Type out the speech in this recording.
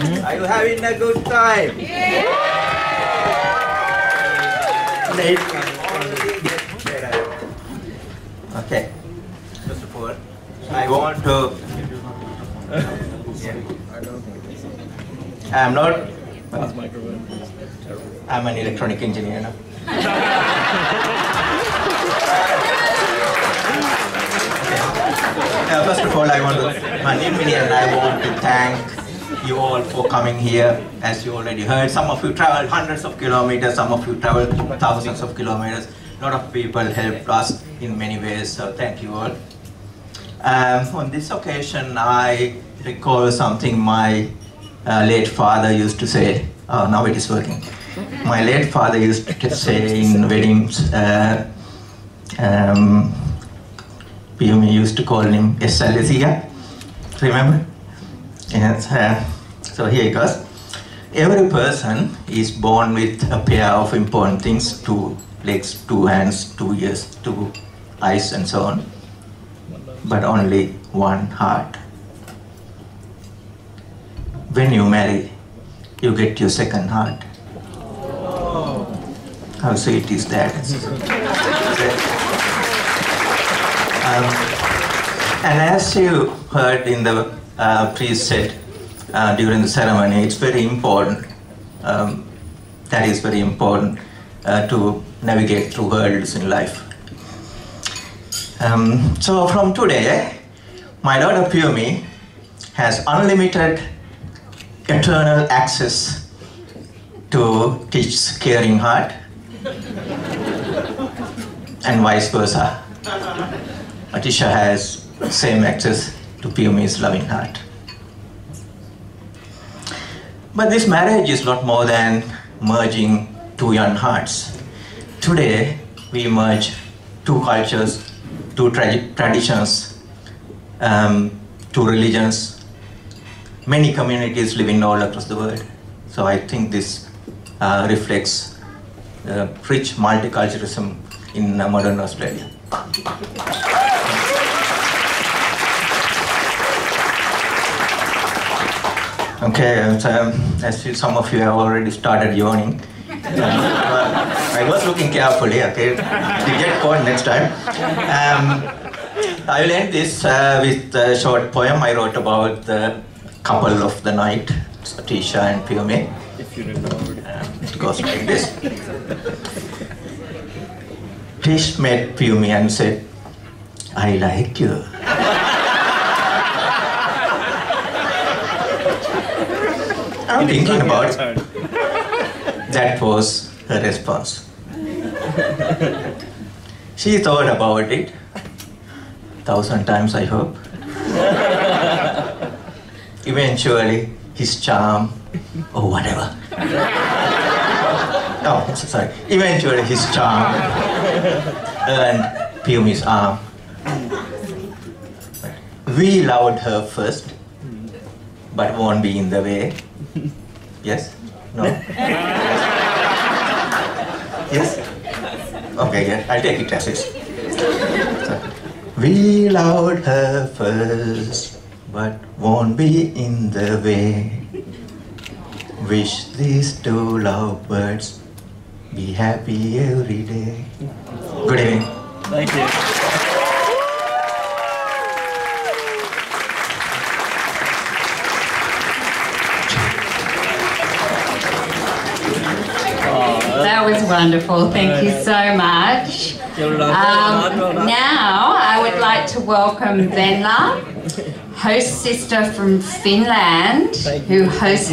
Are you having a good time? Let only get better. Okay. First of all, I want to. Yeah. I'm not. I'm an electronic engineer now. Uh, first of all, I want to, my name is and I want to thank you all for coming here. As you already heard, some of you traveled hundreds of kilometers, some of you traveled thousands of kilometers. A lot of people helped us in many ways, so thank you all. Um, on this occasion, I recall something my uh, late father used to say. Oh, now it is working. My late father used to say in weddings, uh, um, we used to call him Esalesia. Remember? Yes. Uh, so here it goes. Every person is born with a pair of important things: two legs, two hands, two ears, two eyes, and so on. But only one heart. When you marry, you get your second heart. How sweet is that? Um, and as you heard in the uh, priest said uh, during the ceremony, it's very important. Um, that is very important uh, to navigate through hurdles in life. Um, so from today, my daughter Piyumi has unlimited eternal access to teach caring heart and vice versa. Atisha has same access to Piyumi's loving heart. But this marriage is lot more than merging two young hearts. Today, we merge two cultures, two tra- traditions, um, two religions. Many communities living all across the world. So I think this uh, reflects uh, rich multiculturalism in uh, modern Australia. Okay, and, um, as you, some of you have already started yawning. Uh, I was looking carefully, okay, to get caught next time. Um, I will end this uh, with a short poem I wrote about the couple of the night, Atisha and Piyumi. If you remember. Um, it goes like this. Tish met Piyumi and said, I like you. I'm thinking about. That was her response. She thought about it thousand times, I hope. Eventually, his charm, or whatever. Oh, sorry. Eventually, his charm earned Piyumi's arm. We loved her first, but won't be in the way. Yes? No? yes? Okay, yeah, I'll take it as is. We loved her first, but won't be in the way. Wish these two lovebirds be happy every day. Good evening. Thank you. That was wonderful. Thank you so much. Um, now, I would like to welcome Venla, host sister from Finland, who hosts